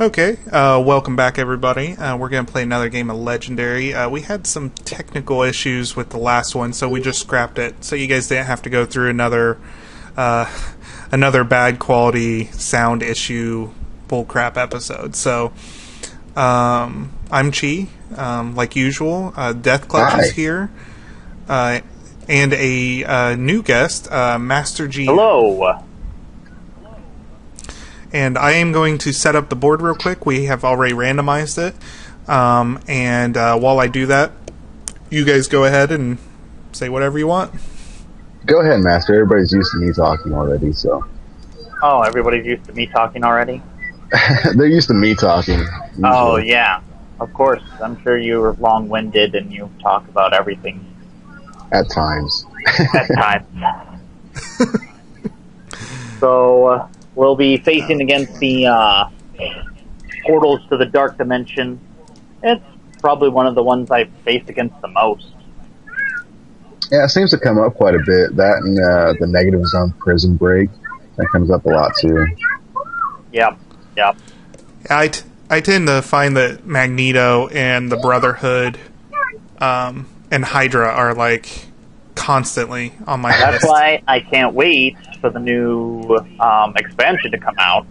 Okay, uh, welcome back, everybody. Uh, we're going to play another game of Legendary. Uh, we had some technical issues with the last one, so we just scrapped it, so you guys didn't have to go through another uh, another bad quality sound issue bullcrap episode. So, um, I'm Chi, um, like usual. Uh, Deathclutch Hi. is here, uh, and a uh, new guest, uh, Master G. Hello. And I am going to set up the board real quick. We have already randomized it, um, and uh, while I do that, you guys go ahead and say whatever you want. Go ahead, Master. Everybody's used to me talking already, so Oh, everybody's used to me talking already. they're used to me talking. Oh yeah, of course. I'm sure you are long-winded and you talk about everything at times. at times. so uh, we'll be facing against the uh, portals to the dark dimension. It's probably one of the ones I've faced against the most. Yeah, it seems to come up quite a bit. That and uh, the negative zone prison break that comes up a lot too. Yeah. Yep, yep. I, t- I tend to find that Magneto and the Brotherhood um, and Hydra are like constantly on my That's list. why I can't wait for the new um, expansion to come out.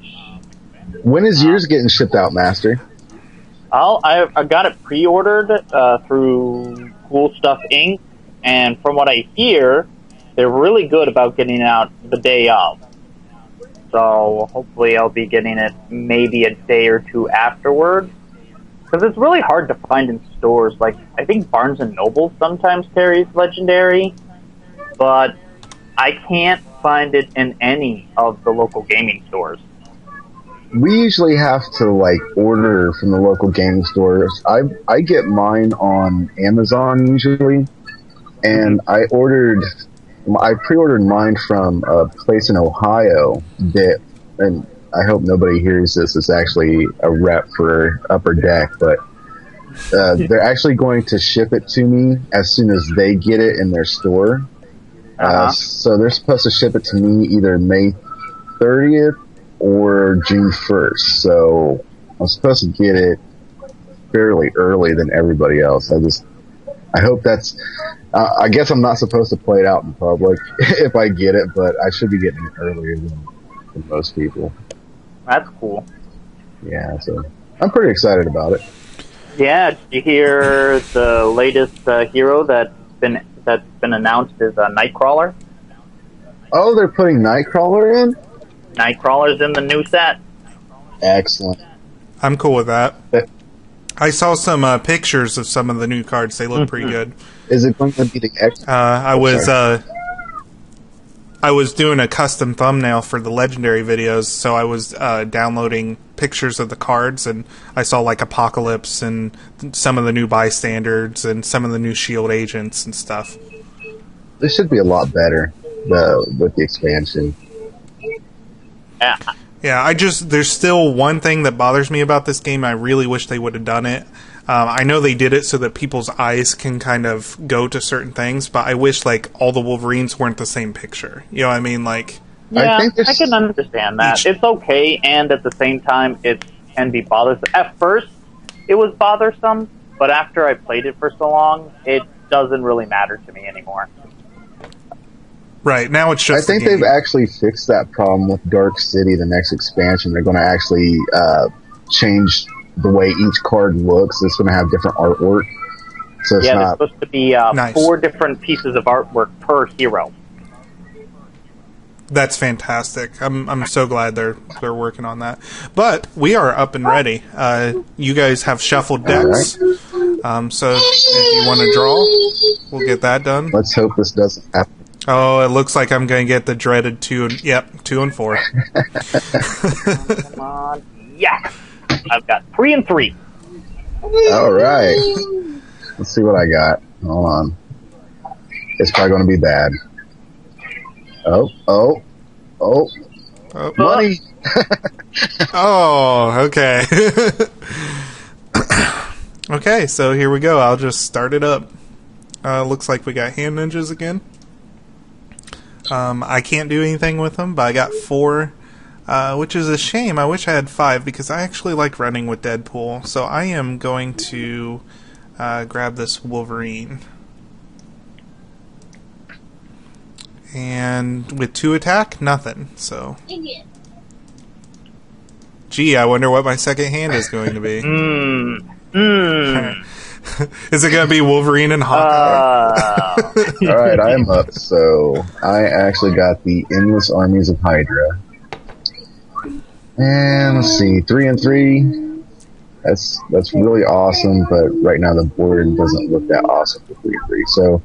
When is yours getting shipped out, Master? I'll, I, I got it pre-ordered uh, through Cool Stuff Inc. And from what I hear, they're really good about getting it out the day of. So hopefully I'll be getting it maybe a day or two afterward. Because it's really hard to find in stores. Like, I think Barnes & Noble sometimes carries Legendary. But I can't find it in any of the local gaming stores. We usually have to like order from the local gaming stores. I I get mine on Amazon usually, and I ordered. I pre-ordered mine from a place in Ohio that, and I hope nobody hears this. It's actually a rep for Upper Deck, but uh, they're actually going to ship it to me as soon as they get it in their store. Uh, Uh-huh. so they're supposed to ship it to me either May 30th or June 1st. So I'm supposed to get it fairly early than everybody else. I just, I hope that's, uh, I guess I'm not supposed to play it out in public if I get it, but I should be getting it earlier than, than most people. That's cool. Yeah, so I'm pretty excited about it. Yeah, did you hear the latest uh, hero that's been that's been announced is uh, Nightcrawler? Oh, they're putting Nightcrawler in? Nightcrawler's in the new set. Excellent. I'm cool with that. I saw some uh, pictures of some of the new cards. They look pretty good. Is it going to be the X? Uh, I was sorry. uh, I was doing a custom thumbnail for the legendary videos, so I was uh, downloading pictures of the cards, and I saw like Apocalypse and some of the new bystanders and some of the new Shield agents and stuff. This should be a lot better the, with the expansion. Yeah, Yeah, I just there's still one thing that bothers me about this game. I really wish they would have done it. Um, I know they did it so that people's eyes can kind of go to certain things, but I wish like all the Wolverines weren't the same picture. You know what I mean? Like, I yeah, I, think there's- can understand that. Each- It's okay, and at the same time, it can be bothersome. At first, it was bothersome, but after I played it for so long, it doesn't really matter to me anymore. right now it's just. I think the game. they've actually fixed that problem with Dark City. The next expansion, they're going to actually uh, change the way each card looks. It's going to have different artwork, so it's yeah, there's not. supposed to be uh, Nice. four different pieces of artwork per hero. That's fantastic. I'm I'm so glad they're they're working on that. But we are up and ready. Uh, you guys have shuffled decks, um, so if you want to draw, we'll get that done. Let's hope this doesn't happen. Oh, it looks like I'm going to get the dreaded two. And, yep, two and four. Come on, yeah, I've got three and three. All right, let's see what I got. Hold on, it's probably going to be bad. Oh, oh, oh, Oh, money! oh okay. okay, so here we go. I'll just start it up. Uh, looks like we got hand ninjas again. Um, I can't do anything with them, but I got four uh, which is a shame. I wish I had five because I actually like running with Deadpool. So I am going to uh, grab this Wolverine. And with two attack, nothing. So, gee, I wonder what my second hand is going to be. Hmm. Hmm. is it going to be Wolverine and Hawkeye? Uh, All right, I am up. So I actually got the endless armies of Hydra, and let's see, three and three. That's that's really awesome, but right now the board doesn't look that awesome for three and three. So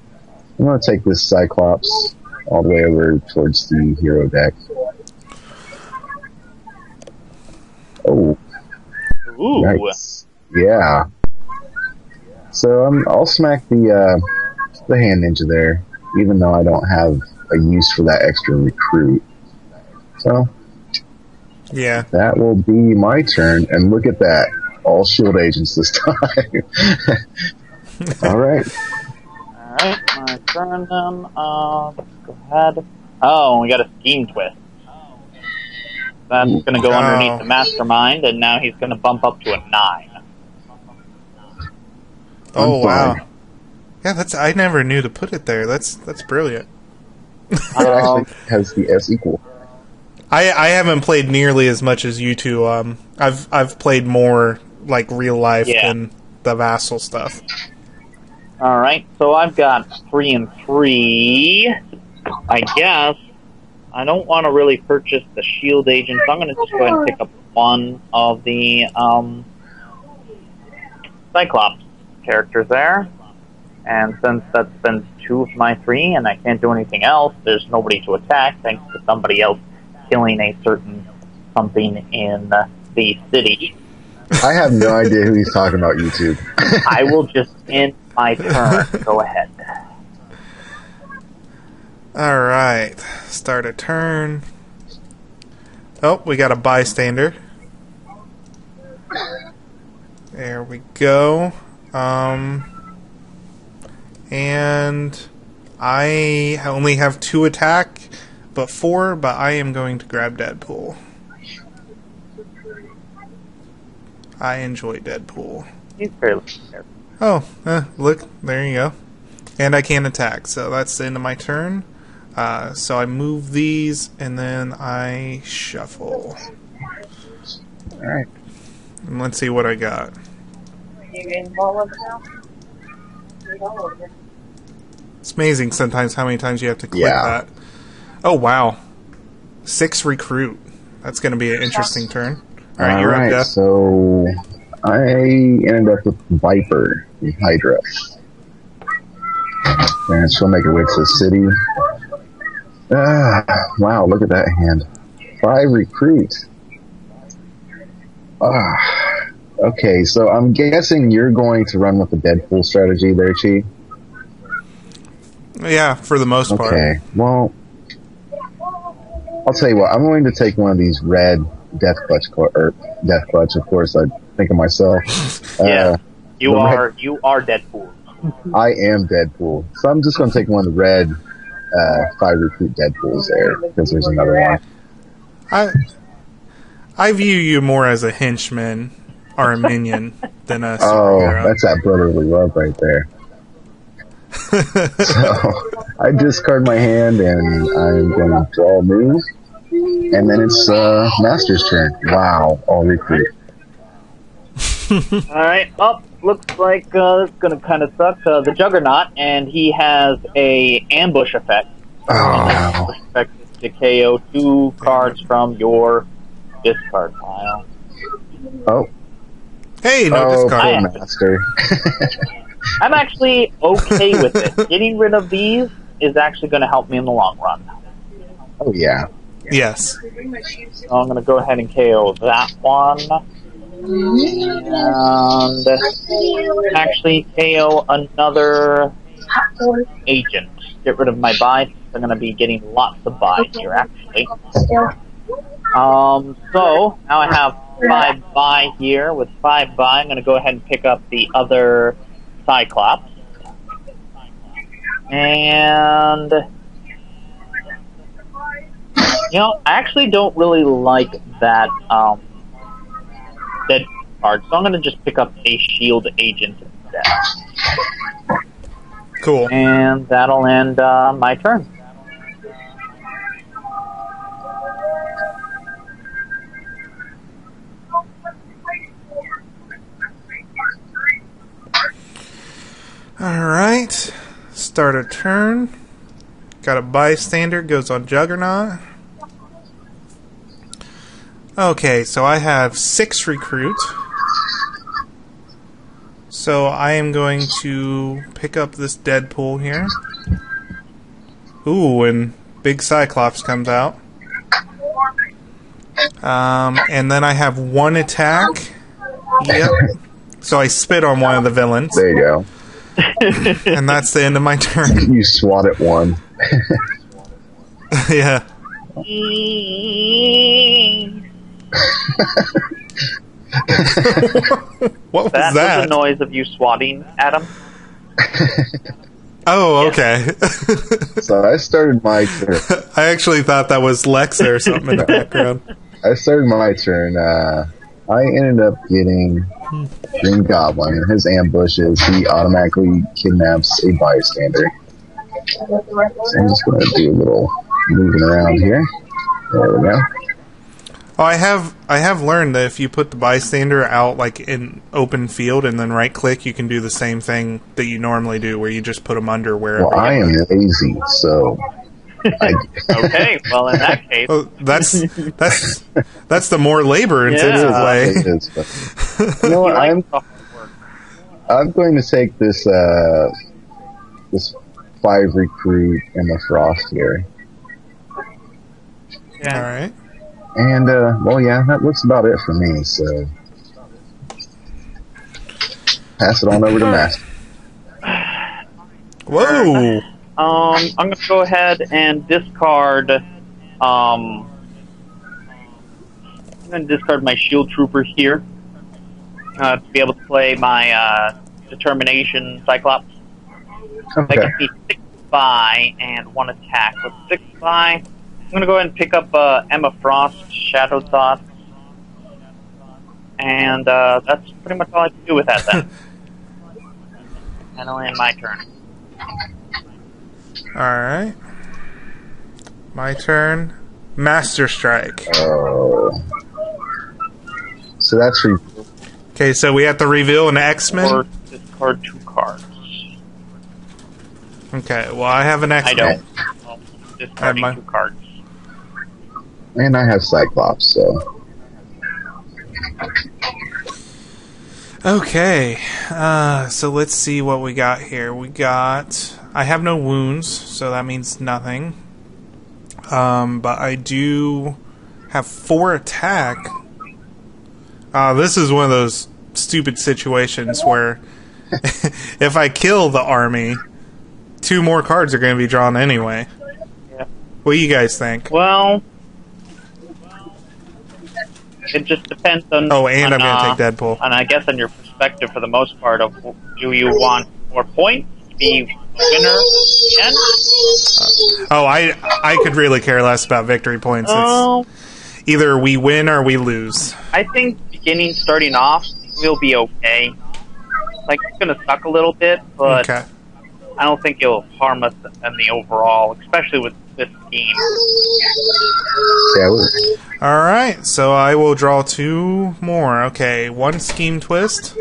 I'm gonna take this Cyclops all the way over towards the hero deck. Oh, ooh. Yikes. Yeah. So um, I'll smack the uh, the hand ninja there, even though I don't have a use for that extra recruit. So yeah. that will be my turn, and look at that, all shield agents this time. all right. Alright, my turn then. Uh, let's go ahead. Oh, we got a scheme twist. That's going to go Oh. underneath the mastermind, and now he's going to bump up to a 9. Oh I'm wow. fine. Yeah, that's I never knew to put it there. That's that's brilliant. It Um, actually has the S equal. I I haven't played nearly as much as you two. Um, I've I've played more like real life Yeah. than the vassal stuff. Alright, so I've got 3 and 3. I guess I don't want to really purchase the shield agent, so I'm going to just go ahead and pick up one of the um, Cyclops characters there. And since that's been two of my three and I can't do anything else, there's nobody to attack thanks to somebody else killing a certain something in the city. I have no idea who he's talking about. YouTube. I will just end my turn. Go ahead. All right, start a turn. Oh, we got a bystander. There we go. Um, and I only have two attack, but four. But I am going to grab Deadpool. I enjoy Deadpool. He's fairly fair. Oh, eh, look, there you go. And I can attack, so that's the end of my turn. Uh, so I move these, and then I shuffle. All right. And let's see what I got. It's amazing sometimes how many times you have to click Yeah. that. Oh, wow. Six recruit. That's going to be an interesting turn. All right, All you're right, up, Death. so I ended up with Viper with Hydra. And she'll make her way to the city. Ah, wow, look at that hand. Five recruit. Ah, okay, so I'm guessing you're going to run with the Deadpool strategy there, Chi. Yeah, for the most part. Okay, well, I'll tell you what. I'm going to take one of these red Death Clutch, cl- or Deathclutch. Of course, I think of myself. Yeah. Uh, You The red- are you are Deadpool. I am Deadpool, so I'm just going to take one of the red uh, five recruit Deadpools there because there's another one. I I view you more as a henchman or a minion than a Oh, that's that brotherly love right there. So I discard my hand and I'm going to draw a move, and then it's uh, Master's turn. Wow, all recruit. All right. Up. looks like uh, it's gonna kind of suck. Uh, the Juggernaut, and he has a ambush effect. Oh, Ambush effect is to KO two cards from your discard pile. oh, hey, no oh, discard. Master. I'm actually okay with it. Getting rid of these is actually going to help me in the long run. oh yeah. Yes. So I'm going to go ahead and KO that one. And actually KO another agent. Get rid of my buy. I'm going to be getting lots of buys here, actually. Um, so now I have five buy here. With five buy, I'm going to go ahead and pick up the other Cyclops. And You know, I actually don't really like that um, dead card, so I'm going to just pick up a shield agent instead. Cool. And that'll end uh, my turn. All right. Start a turn. Got a bystander, goes on Juggernaut. Okay, so I have six recruits. So I am going to pick up this Deadpool here. Ooh, and Big Cyclops comes out. Um, and then I have one attack. Yep. So I spit on one of the villains, There you go. and that's the end of my turn. You swat at one. yeah. what was That, that? was the noise of you swatting, Adam. Oh, okay. So I started my turn. I actually thought that was Lexa or something in the background. I started my turn. Uh, I ended up getting Green Goblin. In his ambushes, he automatically kidnaps a bystander. So I'm just going to do a little moving around here. There we go. Oh, I have I have learned that if you put the bystander out like in open field and then right click, you can do the same thing that you normally do, where you just put them under wherever. Well, I am lazy, so Okay, well, in that case, Oh, that's that's that's the more labor intensive Yeah. way. it is, but- you know what? I'm the hard work. I'm going to take this uh, this five recruit in the frost here, Yeah. All right. and uh, well, yeah, that looks about it for me. So pass it on over to Master. Whoa. Um, I'm going to go ahead and discard. Um, I'm going to discard my shield trooper here uh, to be able to play my uh, determination cyclops. That Okay. gives me six by and one attack. With six by, I'm going to go ahead and pick up uh, Emma Frost, Shadow Thought, and uh, that's pretty much all I can do with that then. and I'll end my turn. All right. My turn. Master Strike. Oh. So that's re- Okay, so we have to reveal an X Or Men. discard two cards. Okay, well I have an X I Men. I don't. Well, discarding mine. two cards. and I have Cyclops. So Okay, uh, so let's see what we got here. We got. I have no wounds, so that means nothing. Um, but I do have four attack. Uh, this is one of those stupid situations where if I kill the army, two more cards are going to be drawn anyway. Yeah. What do you guys think? Well, it just depends on. Oh, and on, I'm uh, going to take Deadpool. And I guess on your perspective, for the most part, of do you want more points to be winner? Again? Uh, oh, I I could really care less about victory points. It's Oh, either we win or we lose. I think beginning, starting off, will be okay. Like it's gonna suck a little bit, but Okay. I don't think it'll harm us in the overall, especially with this scheme. yeah, All right, so I will draw two more. Okay, one scheme twist.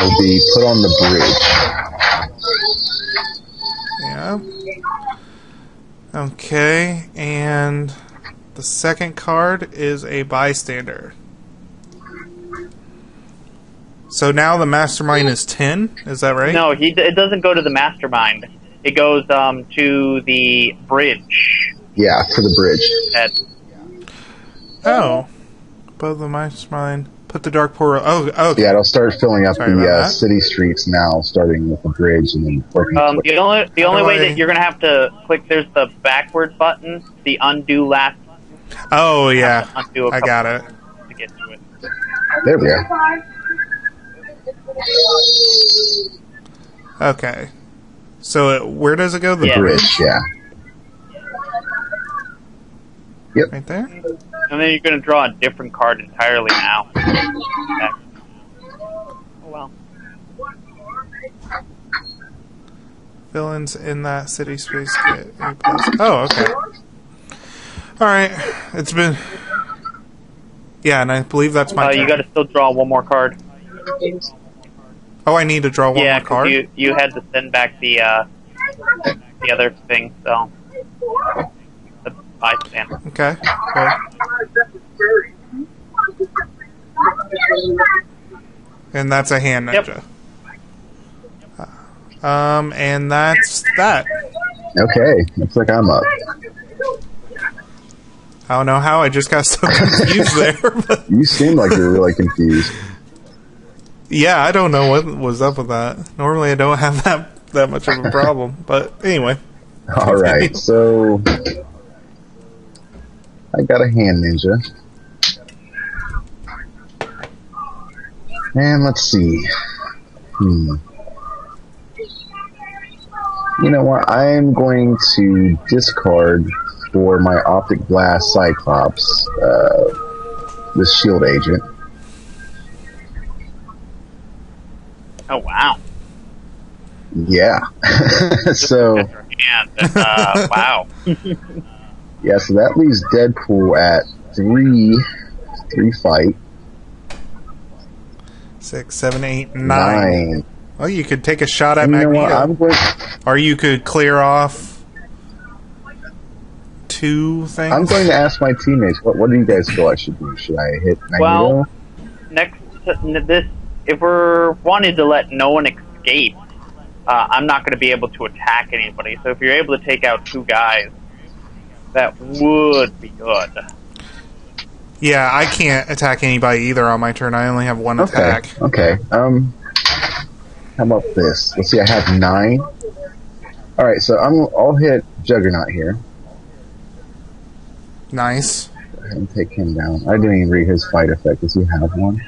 Will be put on the bridge. Yeah. Okay, and the second card is a bystander. So now the mastermind is ten. Is that right? No, he it doesn't go to the mastermind. It goes um to the bridge Yeah, to the bridge. at Oh, above the mastermind. Put the dark portal. Oh, okay. Yeah, it'll start filling up Sorry the uh, city streets now, starting with the bridge and then working. Um, the only the only way I- that you're gonna have to click there's the backward button, the undo last Oh yeah, undo a I couple got it. to get to it. there we go. Okay. So it, where does it go? The Yeah. bridge. Bridge, yeah. Yep. Right there. And then you're going to draw a different card entirely now. Okay. Oh, well. Villains in that city space get a plus. Oh, okay. All right. It's been. Yeah, and I believe that's my Uh, you got to still draw one more card. oh, I need to draw one yeah, more 'cause card. you you had to send back the uh, the other thing, so the bystander. Okay. Cool. And that's a hand Yep. ninja. Um, and that's that. Okay, looks like I'm up. I don't know how I just got so confused there. But You seem like you're really confused. yeah, I don't know what was up with that. Normally, I don't have that that much of a problem. But anyway, All right, so I got a hand ninja, and let's see. Hmm. You know what? I'm going to discard for my optic blast Cyclops, uh, the shield agent. Oh wow! Yeah. so hand. Uh, wow. yeah, so that leaves Deadpool at three, three fight six, seven, eight, nine. nine. Well, you could take a shot at And you? Magneto, I'm going. or you could clear off two things. I'm going to ask my teammates. What What do you guys feel I should do? Should I hit Magneto? Well- Next, this if we're wanting to let no one escape, uh, I'm not going to be able to attack anybody. So if you're able to take out two guys, that would be good. Yeah, I can't attack anybody either on my turn. I only have one okay. attack. Okay. Um. How about this? Let's see. I have nine. All right. So I'm. I'll hit Juggernaut here. Nice. Go ahead and take him down. I didn't even read his fight effect. Does he have one?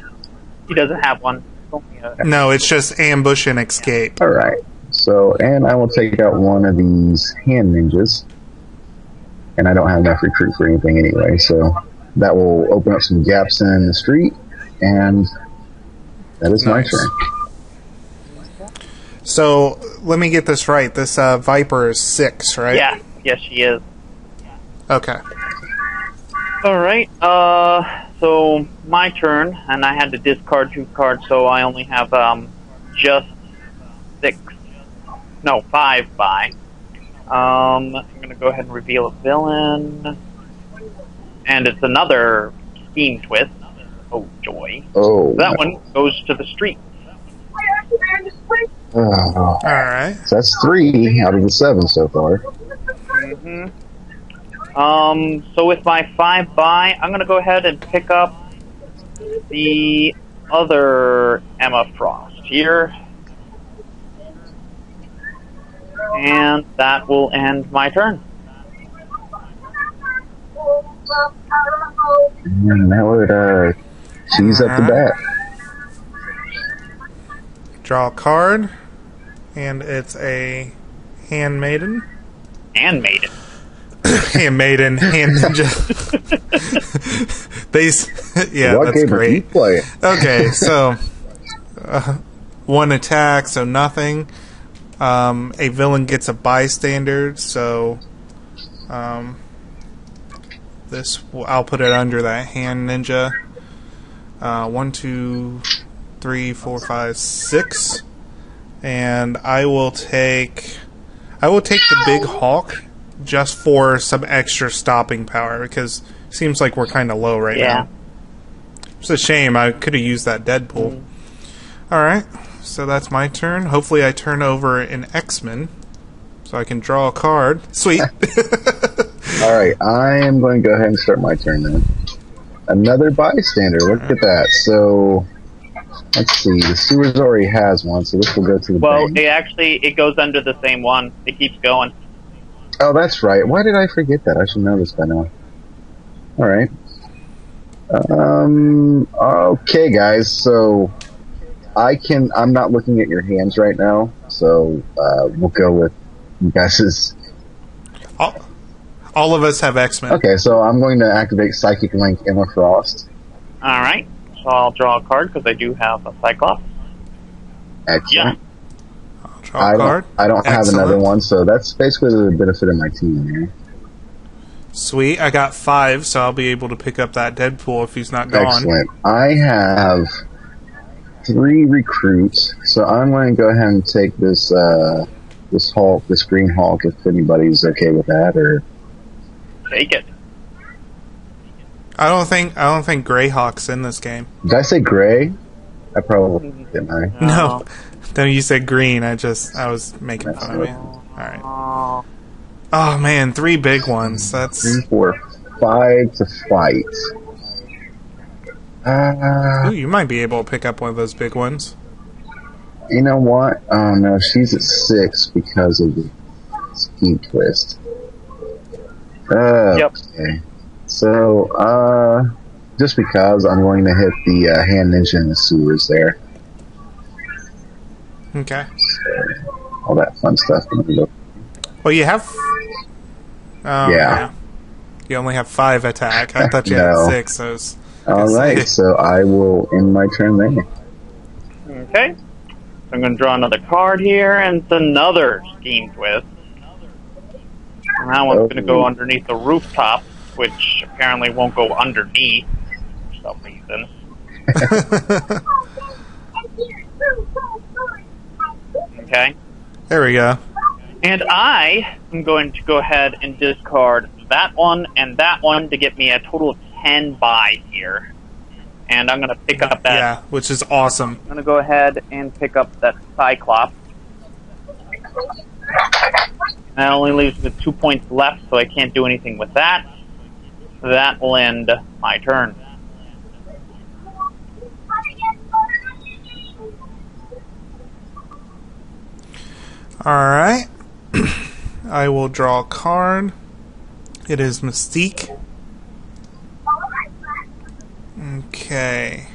He doesn't have one. It's only a- No, it's just ambush and escape. All right. So, and I will take out one of these hand ninjas. And I don't have enough recruit for anything anyway, so that will open up some gaps in the street, and that is Nice. my turn. So let me get this right. This uh, Viper is six, right? Yeah, yes, she is. Okay. All right. Uh, so my turn, and I had to discard two cards, so I only have um just six, no five by. Um, I'm gonna go ahead and reveal a villain, and it's another scheme twist. Oh joy! Oh, That one goes to the street. Oh, All right. so that's three out of the seven so far. hmm Um, so with my five by, I'm gonna go ahead and pick up the other Emma Frost here. And that will end my turn. And that would uh, cheese up the bat. Draw a card, and it's a handmaiden. And maiden. handmaiden, hand ninja. they, yeah, what that's game are you great. Okay, so uh, one attack, so nothing. Um, a villain gets a bystander, so um, this I'll put it under that hand ninja. Uh, one, two, three, four, five, six, and I will take I will take the big hawk just for some extra stopping power because it seems like we're kind of low right Yeah. now. It's a shame. I could have used that Deadpool. All right, so that's my turn. Hopefully, I turn over an X Men, so I can draw a card. Sweet. All right, I am going to go ahead and start my turn then. Another bystander. Look at that. So, let's see. The sewers already has one, so this will go to the Well, bank. it actually it goes under the same one. It keeps going. Oh, that's right. Why did I forget that? I should know this by now. All right. Um. Okay, guys. So I can. I'm not looking at your hands right now. So uh, we'll go with you guys' I'll, All of us have X Men. Okay, so I'm going to activate Psychic Link Emma Frost. All right. So I'll draw a card because I do have a Cyclops. Excellent. Draw I a don't. I don't have another one, so that's basically the benefit of my team here. Sweet. I got five, so I'll be able to pick up that Deadpool if he's not gone. Excellent. I have three recruits, so I'm going to go ahead and take this uh, this Hulk, this Green Hulk, if anybody's okay with that. Or Take it. I don't think I don't think Greyhawk's in this game. did I say gray? I probably didn't. I. No. Then you said green. I just I was making fun of you. All right. Oh, Oh man, three big ones. That's Three, four, five to fight. Uh, Ooh, you might be able to pick up one of those big ones. you know what? Oh no, she's at six because of the speed twist. Uh, Yep. Okay. So, uh, just because I'm going to hit the uh, hand ninja in the sewers there, Okay. all that fun stuff. Gonna go- Well, you have. Oh, Yeah. You only have five attack. I thought you No. had six. So it's- All Yes, right, it- so I will end my turn there. Okay. I'm going to draw another card here, and it's another scheme Twist. And that one's going to go underneath the rooftop, which apparently won't go underneath for some reason. Okay. there we go. And I am going to go ahead and discard that one and that one to get me a total of 10 buys here. And I'm going to pick up that. Yeah, which is awesome. I'm going to go ahead and pick up that Cyclops. That only leaves me with two points left, so I can't do anything with that. That will end my turn. All right. I will draw a card. It is Mystique. Okay.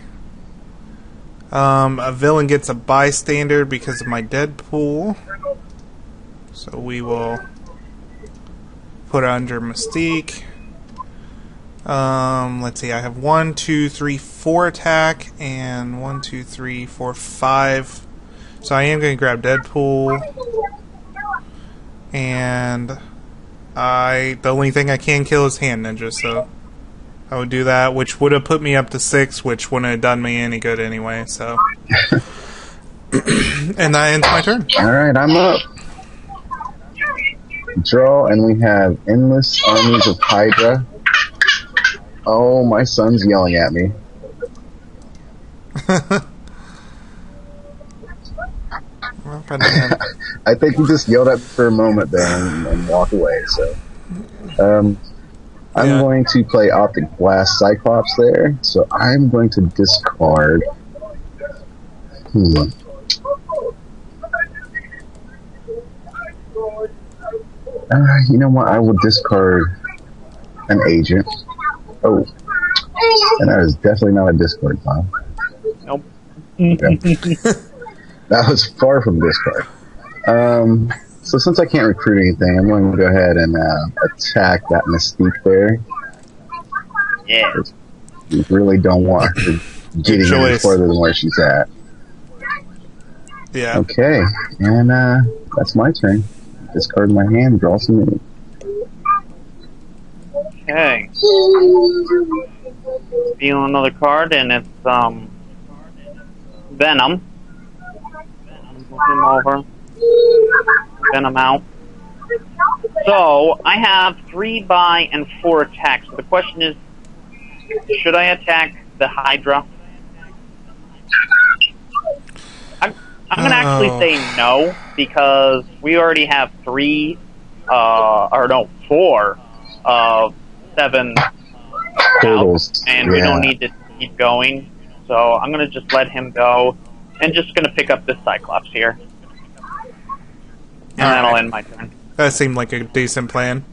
Um, a villain gets a bystander because of my Deadpool. So we will put under Mystique. Um, let's see. I have one, two, three, four attack, and one, two, three, four, five. So I am going to grab Deadpool, and I the only thing I can kill is Hand Ninja. So I would do that, which would have put me up to six, which wouldn't have done me any good anyway. So, and that ends my turn. All right, I'm up. Draw, and we have endless armies of Hydra. Oh, my son's yelling at me. I I think he just yelled at me for a moment there and, and walked away. So, um, I'm Yeah. going to play Optic Blast Cyclops there. So I'm going to discard. Hmm. Uh, you know what? I will discard an agent. Oh, and that is definitely not a discard pile. Nope. That was far from discard. Um, so since I can't recruit anything, I'm going to go ahead and uh, attack that Mystique there. Yeah. We really don't want her getting any further than where she's at. yeah. Okay, and uh, that's my turn. Discard my hand, draw some in. Okay. Steal another card, and it's um Venom. Move him over. Venom out. So I have three buy and four attacks. So the question is, should I attack the Hydra? I'm, I'm gonna actually Oh. say no because we already have three, uh, or no, four, uh, seven Turtles. and we don't need to keep going. So I'm gonna just let him go, and just gonna pick up this Cyclops here, and that'll Alright. end my turn. That seemed like a decent plan.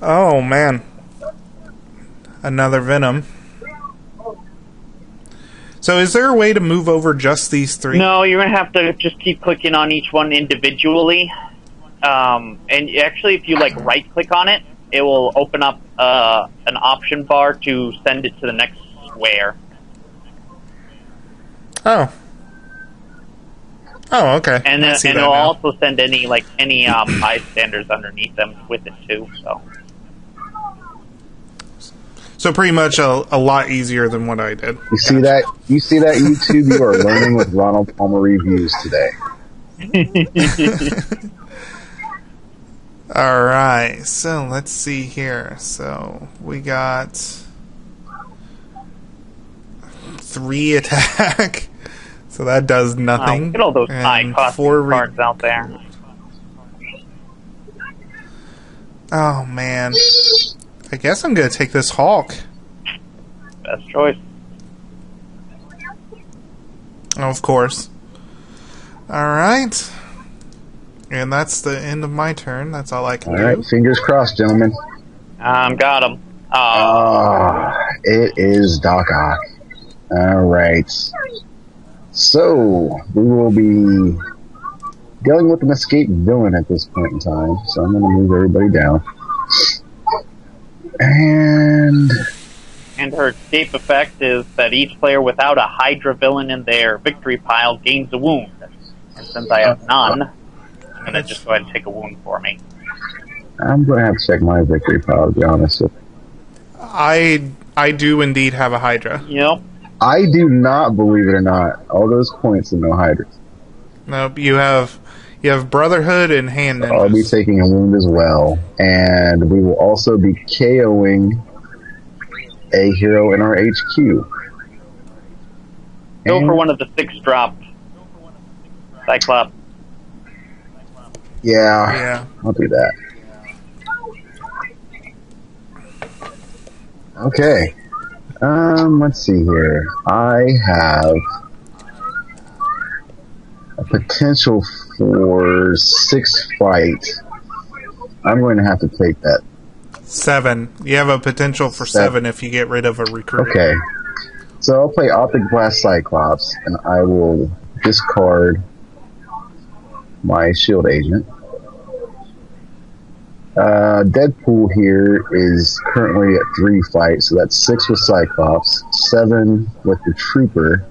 Oh man. Another Venom. So is there a way to move over just these three? No, you're gonna have to just keep clicking on each one individually. um, and actually, if you like right click on it, it will open up uh, an option bar to send it to the next square. Oh. Oh, okay. And I then, and that it'll now. also send any like any um, bystanders underneath them with it too. So So pretty much a, a lot easier than what I did. You see that? You see that YouTube? You are learning with Ronald Palmer reviews today. All right. So let's see here. So we got three attack. So that does wow, nothing. look at all those And high cost four re- cards out there. Oh man. I guess I'm gonna take this hawk. Best choice. Oh, of course. All right. And that's the end of my turn. That's all I can All do. right, fingers crossed, gentlemen. Um, got him. Uh, Ah, it is Doc Ock. All right. So we will be dealing with an escaped villain at this point in time. So I'm going to move everybody down. And and her escape effect is that each player without a Hydra villain in their victory pile gains a wound. And since I have none, I'm gonna just go ahead and take a wound for me. I'm going to have to check my victory pile. To be honest, I I do indeed have a Hydra. Yep. I do not believe it or not. All those points and no hydras. Nope, you have you have Brotherhood and Hand I'll be taking a wound as well, and we will also be KOing a hero in our HQ. Go for one of the six drop Cyclops. Yeah, Yeah. I'll do that. Okay. Um, let's see here. I have a potential for six fight. I'm going to have to take that. Seven. You have a potential for Seven. seven if you get rid of a recruit. Okay. So I'll play Optic Blast Cyclops, and I will discard my shield agent. Uh, Deadpool here is currently at three fights, so that's six with Cyclops, seven with the Trooper.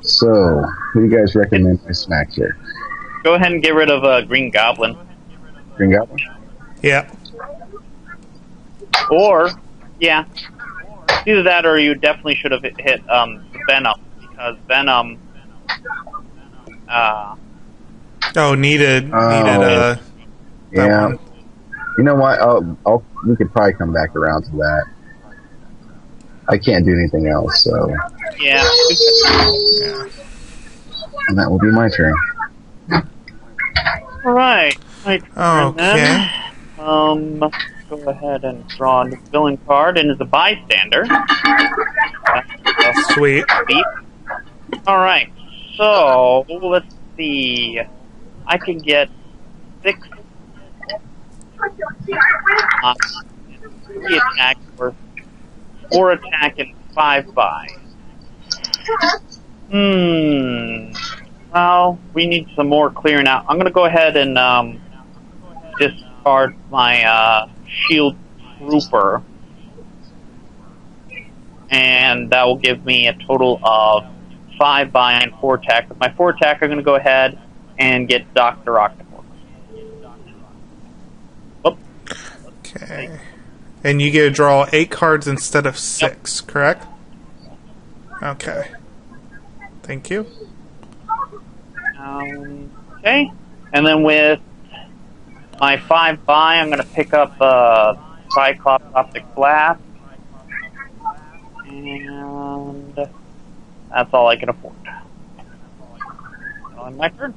So, who do you guys recommend I smack here? Go ahead and get rid of uh, Green Goblin. Green Goblin? Yeah. Or, yeah, either that or you definitely should have hit, hit um, Venom because Venom. Uh, Oh, needed Oh. needed uh Yeah. one. You know what? I'll, I'll, we could probably come back around to that. I can't do anything else, so, yeah, Yeah. and that will be my turn. all right. My turn. Okay. Um, go ahead and draw a villain card, and as a bystander. That's Sweet. All right. So let's see. I can get six. Three attack or four attack and five by. Hmm. Well, we need some more clearing out. I'm gonna go ahead and um, discard my uh, shield trooper and that will give me a total of five by and four attack. With my four attack, I'm going to go ahead and get Doctor Octopus. Okay. And you get to draw eight cards instead of six, correct? Okay. Thank you. Um, okay, and then with my five buy, I'm going to pick up uh, Cyclops Optic Blast, and that's all I can afford. On my turn.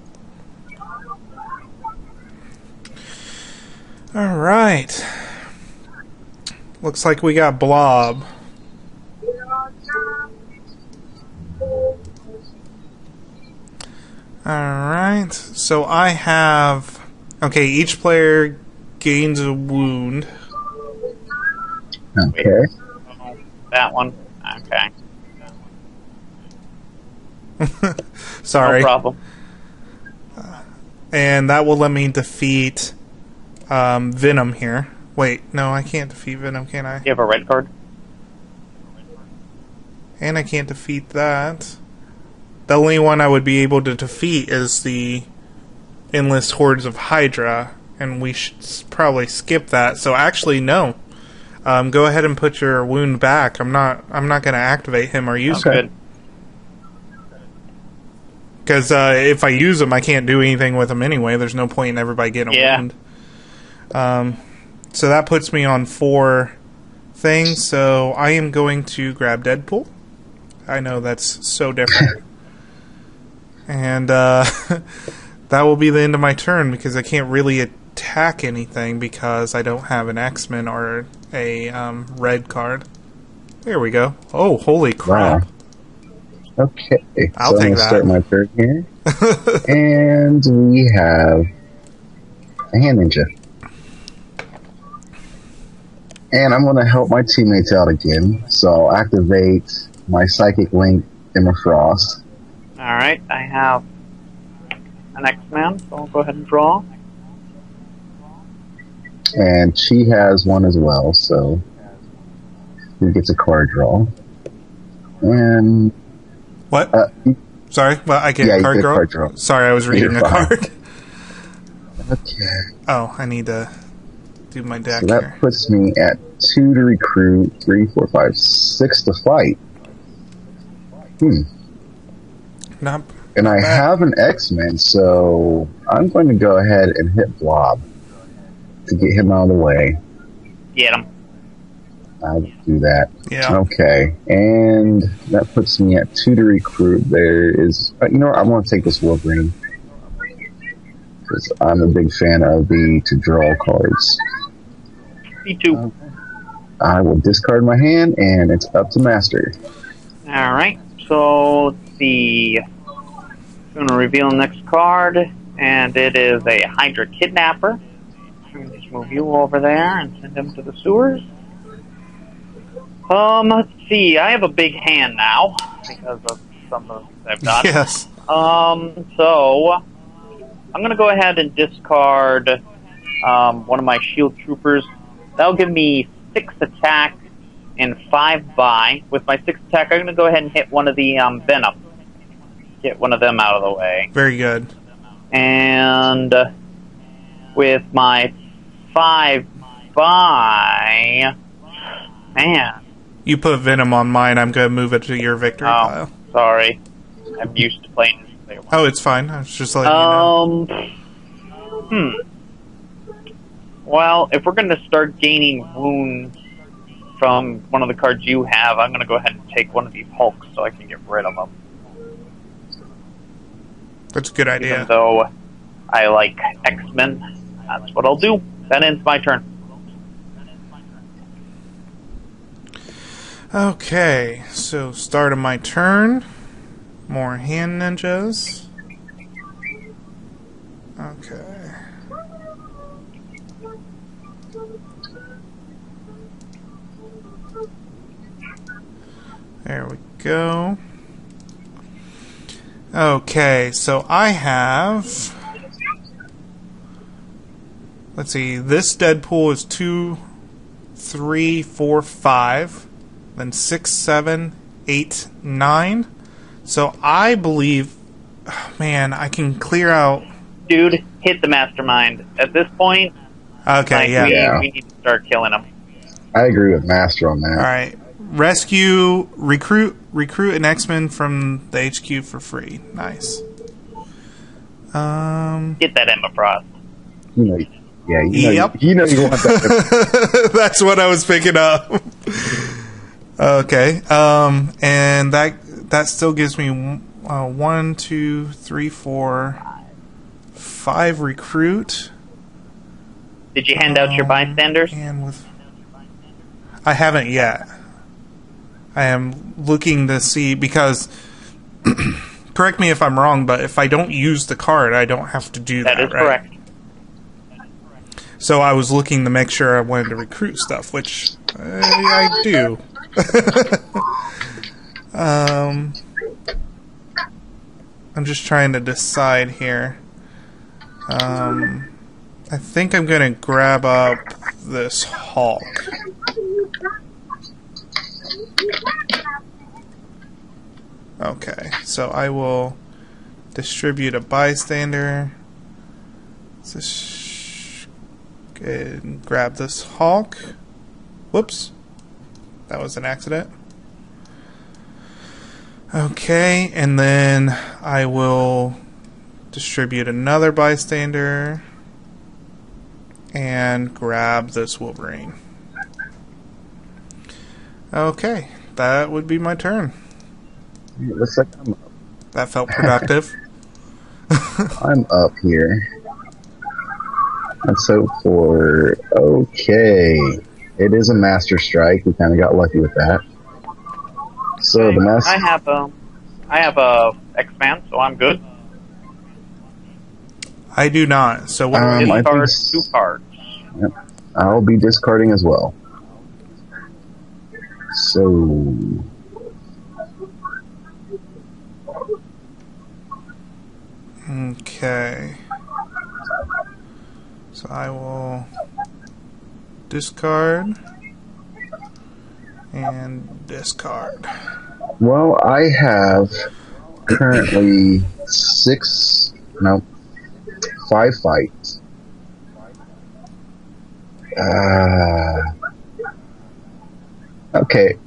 All right. Looks like we got Blob. All right. So I have. Okay, each player gains a wound. Okay. That one. Okay. Sorry. No problem. and that will let me defeat um, Venom here. Wait, no, I can't defeat Venom, can I? You have a red card. And I can't defeat that. The only one I would be able to defeat is the endless hordes of Hydra, and we should probably skip that. So actually, no. Um, go ahead and put your wound back. I'm not. I'm not going to activate him or use Okay. him because uh, if I use him, I can't do anything with him anyway. There's no point in everybody getting a Yeah. wound. Um, so that puts me on four things. So I am going to grab Deadpool. I know that's so different. and uh, that will be the end of my turn because I can't really attack anything because I don't have an X Men or a um, red card. There we go. Oh, holy crap! Wow. Okay, I'll so I'm take gonna that. start my turn here, and we have a hand ninja, and I'm gonna help my teammates out again. So I'll activate my psychic link, Emma Frost, All right. I have an X Man, so I'll go ahead and draw. and she has one as well. So he gets a card draw? And What? uh, Sorry, well, I get Yeah, a you card, get a draw? card draw. Sorry, I was reading You're a fine. card. okay, Oh, I need to do my deck so that here. puts me at two to recruit, three, four, five, six to fight. Hmm. Not, And I bad. have an X Men, so I'm going to go ahead and hit Blob to get him out of the way. Get him. I'll do that. yeah. Okay, and that puts me at two to recruit. There is, uh, you know, what? I'm going to take this Wolverine because I'm a big fan of the to draw cards. Me too. I will discard my hand, and it's up to Master. All right. So let's see. I'm going to reveal the next card, and it is a Hydra kidnapper. I'm gonna just move you over there and send him to the sewers. Um, let's see. I have a big hand now because of some of the things I've done. Yes. Um, so I'm gonna go ahead and discard um, one of my shield troopers. That'll give me six attack and five buy. With my six attack, I'm gonna go ahead and hit one of the um, venom. Get one of them out of the way. Very good. And uh, with my five buy, man, You put Venom on mine. I'm going to move it to your victory oh, pile. sorry, I'm used to playing. Oh, it's fine. I was just letting you know. Um. Hmm. Well, if we're going to start gaining wounds from one of the cards you have, I'm going to go ahead and take one of these Hulks so I can get rid of them. That's a good Even idea. though I like X Men, that's what I'll do. That ends my turn. Okay, so start of my turn. More hand ninjas. Okay. There we go. Okay, so I have. Let's see, this Deadpool is two, three, four, five then six, seven, eight, nine. So I believe, man, I can clear out. Dude, hit the mastermind. At this point, Okay, like, yeah. we, Yeah. we need to start killing them. I agree with Master on that. All right, rescue, recruit, recruit an X Men from the HQ for free. Nice. Um, Get that Emma Frost. You know, yeah, you know, Yep. you know you want that. that's what I was picking up. okay, um, and that that still gives me uh, one, two, three, four, five recruit. Did you hand out your Um, bystanders? And with, I haven't yet. I am looking to see because. correct me if I'm wrong, but if I don't use the card, I don't have to do that. That is right? correct. So I was looking to make sure I wanted to recruit stuff, which uh, I do. um, I'm just trying to decide here. Um, I think I'm gonna grab up this Hulk. Okay, so I will distribute a bystander. And grab this Hulk. Whoops. That was an accident. Okay, and then I will distribute another bystander and grab this Wolverine. Okay, that would be my turn. It looks like I'm, That felt productive. I'm up here. Let's hope for okay. It is a master strike. We kind of got lucky with that. So the master. Um, I have a, I have a X-Man, so I'm good. I do not. So what? Um, I think- two cards. I'll be discarding as well. So Okay. So I will discard and discard. Well, I have currently six, no, five fights. Uh, okay.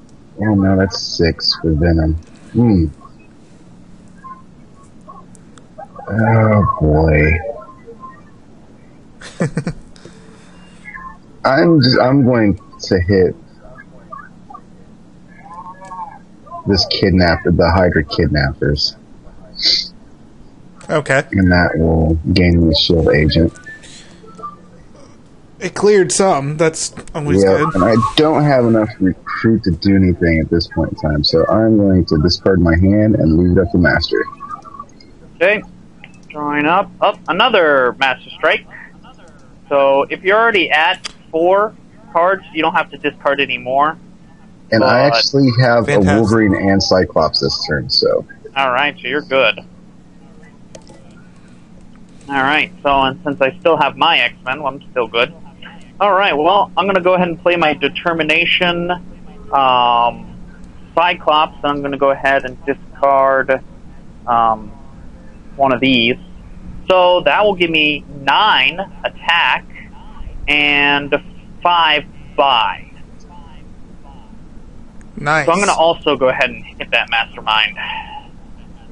Oh no, that's six for Venom. Hmm. Oh boy. I'm just, I'm going to hit this kidnapper, the Hydra kidnappers, Okay. and that will gain me a shield agent. It cleared some. That's always yeah, good. and I don't have enough recruit to do anything at this point in time, so I'm going to discard my hand and leave it up to Master. Okay. Drawing up. Up another Master Strike. So if you're already at four cards, you don't have to discard anymore. And I actually have Fantastic. a Wolverine and Cyclops this turn, so All right, so you're good. All right, so and since I still have my X Men, well, I'm still good. All right, well, I'm going to go ahead and play my Determination um, Cyclops. and I'm going to go ahead and discard um, one of these. So that will give me nine attack and five buy. Nice. So I'm going to also go ahead and hit that Mastermind.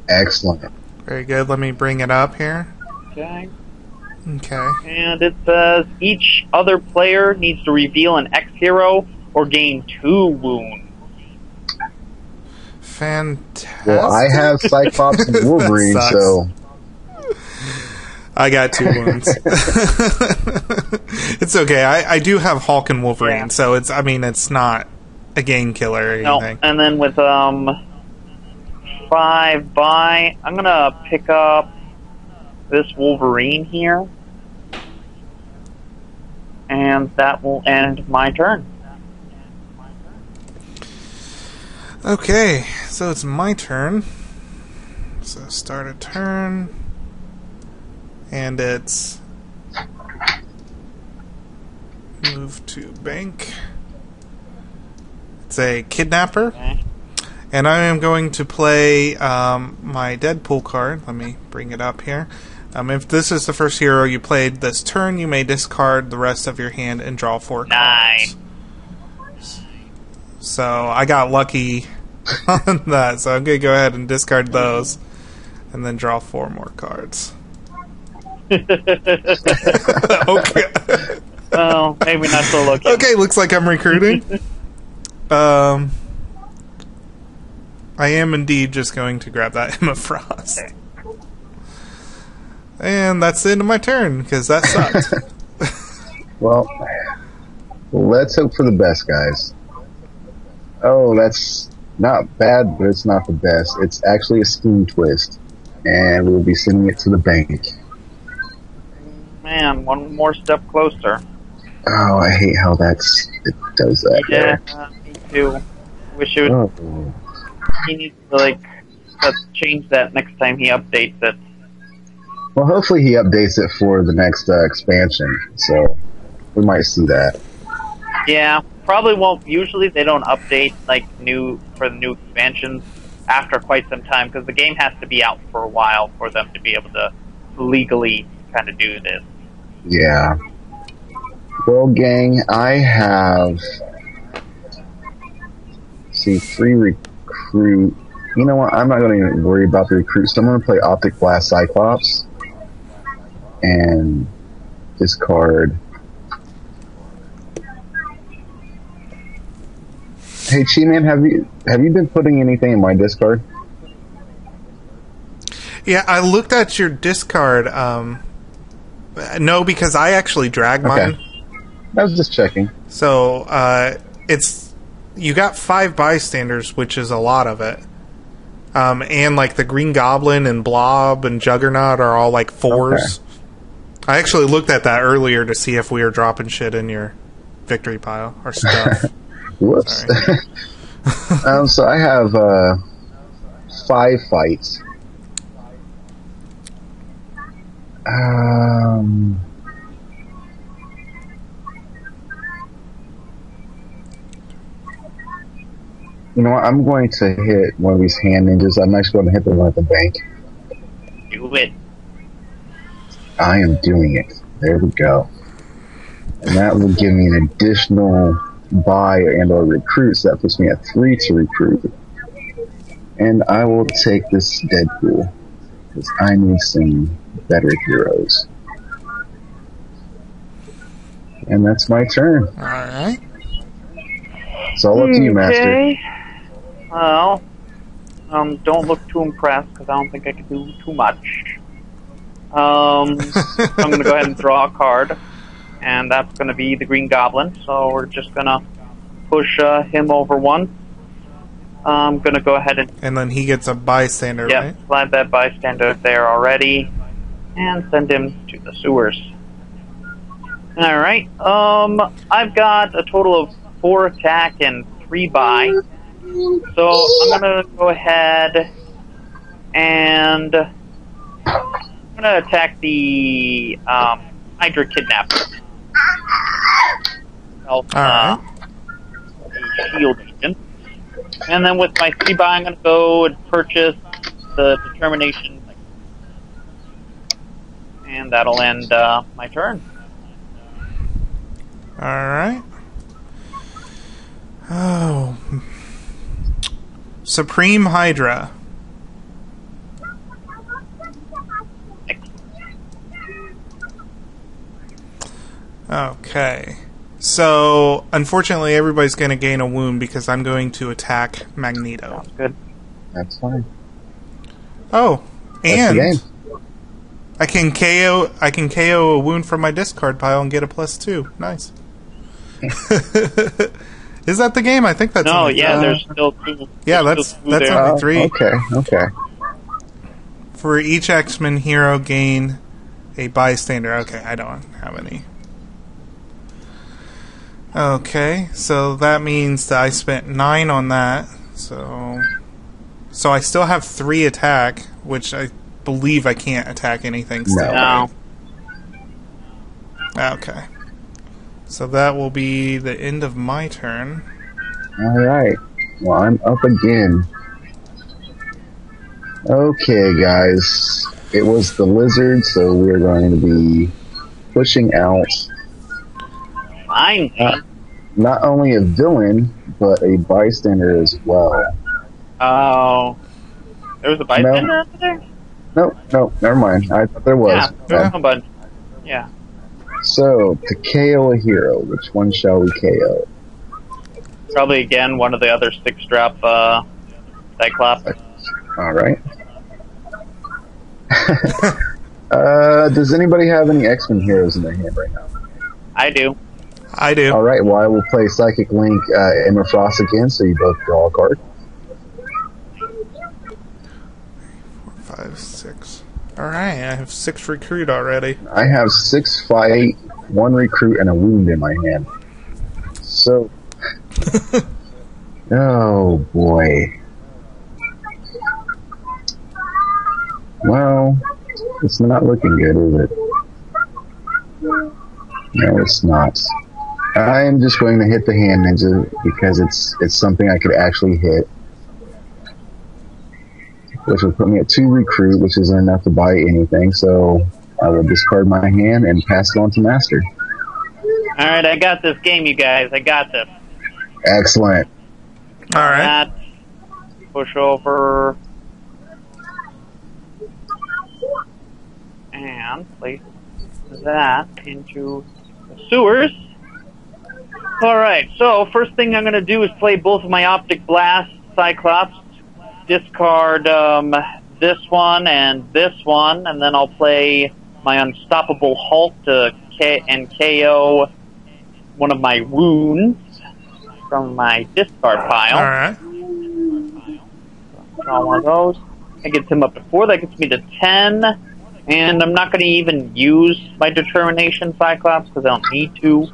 excellent. Very good. Let me bring it up here. Okay. Okay. And it says each other player needs to reveal an X hero or gain two wounds. Fantastic. Well, I have Cyclops and Wolverine, so I got two wounds. it's okay. I, I do have Hulk and Wolverine, Yeah. so it's. I mean, it's not a game killer or No, anything. and then with um five buy, I'm gonna pick up this Wolverine here, and that will end my turn. Okay, so it's my turn. So start a turn, and it's move to bank. It's a kidnapper, Okay. and I am going to play um, my Deadpool card. Let me bring it up here. Um, if this is the first hero you played this turn, you may discard the rest of your hand and draw four Nice. cards. So I got lucky on that. So I'm gonna go ahead and discard those, and then draw four more cards. okay. well, maybe not so lucky. Okay, looks like I'm recruiting. Um, I am indeed just going to grab that Emma Frost. And that's the end of my turn because that sucked. well, let's hope for the best, guys. Oh, that's not bad, but it's not the best. It's actually a scheme twist, and we'll be sending it to the bank. Man, one more step closer. Oh, I hate how that's it does that. Yeah, uh, me too. Wish it would. Oh, He needs to like uh, change that next time he updates it. Well, hopefully he updates it for the next uh, expansion, so we might see that. Yeah, probably won't. Usually they don't update like new for the new expansions after quite some time because the game has to be out for a while for them to be able to legally kind of do this. Yeah. Well, gang, I have see three recruit. You know what? I'm not going to worry about the recruits. So I'm going to play Optic Blast Cyclops and discard. Hey, Chi Man, have you have you been putting anything in my discard? Yeah, I looked at your discard. Um, no, because I actually dragged mine. Okay. I was just checking. So uh, it's you got five bystanders, which is a lot of it. Um, and like the Green Goblin and Blob and Juggernaut are all like fours. I actually looked at that earlier to see if we were dropping shit in your victory pile or stuff. Whoops. um, so I have uh, five fights. Um, you know what? I'm going to hit one of these hand ninjas. I'm actually going to hit the one at the bank. Do it. I am doing it. There we go. And that will give me an additional buy and or recruits. That puts me at three to recruit. And I will take this Deadpool because I need some better heroes. And that's my turn. all right. It's all up to you, Master. Okay. Well, um, don't look too impressed because I don't think I can do too much. Um, I'm going to go ahead and draw a card, and that's going to be the Green Goblin. So we're just going to push uh, him over one. I'm going to go ahead and And then he gets a bystander, Yep, right? slide that bystander there already, and send him to the sewers. All right. Um, I've got a total of four attack and three buy, so I'm gonna go ahead and I'm gonna attack the um, Hydra kidnapper. Well, uh, the shield agent. And then with my three buy, I'm to go and purchase the determination. And that'll end uh, my turn. All right. Oh. Supreme Hydra. Okay. So, unfortunately, everybody's going to gain a wound because I'm going to attack Magneto. Sounds good. That's fine. Oh, That's and. I can KO. I can KO a wound from my discard pile and get a plus two. Nice. Is that the game? I think that's No, yeah, uh, there's still two. Yeah, there's that's- still two that's there. only- Oh, three. Okay, okay. For each X Men hero, gain a bystander. Okay, I don't have any. Okay, so that means that I spent nine on that. So, so I still have three attack, which I believe I can't attack anything. Still. No. Okay. So that will be the end of my turn. All right. Well, I'm up again. Okay, guys. It was the lizard, so we're going to be pushing out Fine. Uh, not only a villain, but a bystander as well. Oh. There was a bystander over there? Nope, nope, never mind. I thought there was. Yeah, a bunch. Yeah. So, to KO a hero, which one shall we KO? Probably again one of the other six drop uh, Cyclops. All right. uh, does anybody have any X Men heroes in their hand right now? I do. I do. All right. Well, I will play Psychic Link uh, Emma Frost again, so you both draw a card. Five, six. All right, I have six recruit already. I have six fight, one recruit, and a wound in my hand. So, oh boy. Well, It's not looking good, is it? No, it's not. I am just going to hit the hand ninja because it's it's something I could actually hit. Which would put me at two recruit, which isn't enough to buy anything, so I will discard my hand and pass it on to master. Alright, I got this game, you guys. I got this. Excellent. All right. That. Push over. And place that into the sewers. Alright, so first thing I'm going to do is play both of my Optic Blast Cyclops, discard um, this one and this one, and then I'll play my Unstoppable Hulk to K- and KO one of my wounds from my discard pile. All right. Draw one of those. That gets him up to four. That gets me to ten. And I'm not going to even use my Determination Cyclops because I don't need to.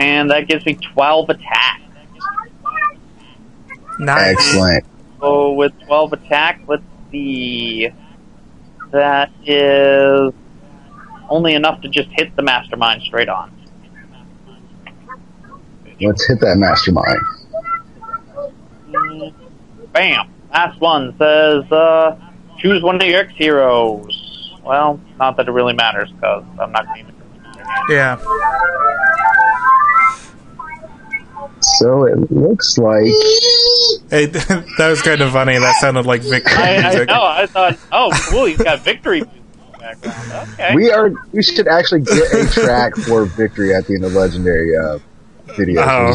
And that gives me 12 attack. Nice. Excellent. So with 12 attack, let's see. That is only enough to just hit the Mastermind straight on. Let's hit that mastermind. Bam! Last one says, uh, choose one of your X heroes. Well, not that it really matters because I'm not going to even. Yeah. So it looks like Hey, that was kind of funny. That sounded like victory I, I music. know. I thought, oh, cool. He's got victory background. Okay. we are. We should actually get a track for victory at the end of legendary uh, video. Oh.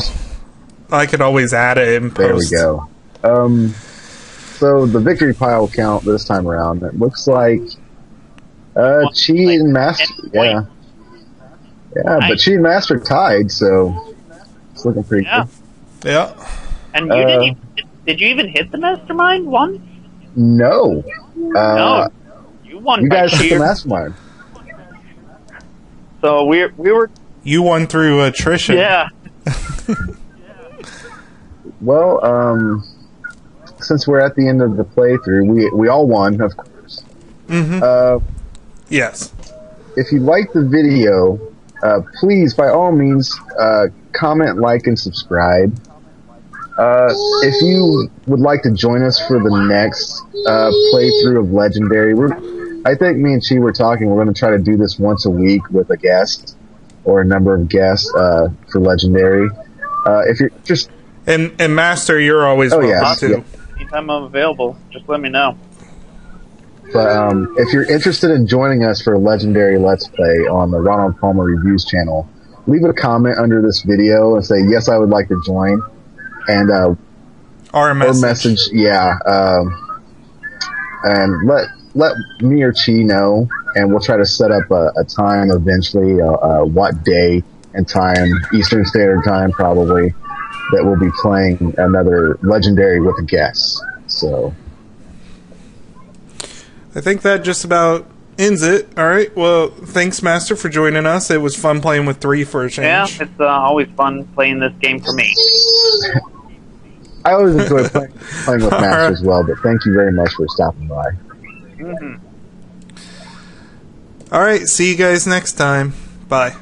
I could always add it in There we go. Um, so the victory pile count this time around. It looks like uh, Well, Chi like and Master. Yeah, yeah, but Nice. Chi and Master tied, so it's looking pretty Yeah. good. Yeah. And you Uh, didn't even, did you even hit the mastermind once? No, uh, no. You won you guys hit the mastermind. So we we were You won through attrition. yeah. Well, um, since we're at the end of the playthrough, we we all won, of course. hmm Uh, Yes. if you like the video, uh, please, by all means, uh, comment, like, and subscribe. Uh, if you would like to join us for the next uh, playthrough of Legendary, we're, I think me and Chi were talking. We're going to try to do this once a week with a guest or a number of guests uh, for Legendary. Uh, if you're just And and Master, you're always Oh, welcome yes, too. yeah. Anytime I'm available, just let me know. But um, if you're interested in joining us for a legendary Let's Play on the Ronald Palmer Reviews channel, leave a comment under this video and say, yes, I would like to join. And, uh, Or a or message. message, yeah, um, and let, let me or Chi know, and we'll try to set up a, a time eventually, uh, uh, what day and time, Eastern Standard Time probably, that we'll be playing another legendary with a guest. So, I think that just about ends it. All right. Well, thanks, Master, for joining us. It was fun playing with three for a change. Yeah, it's uh, always fun playing this game for me. I always enjoy playing, playing with Master as well, but thank you very much for stopping by. hmm All right. See you guys next time. Bye.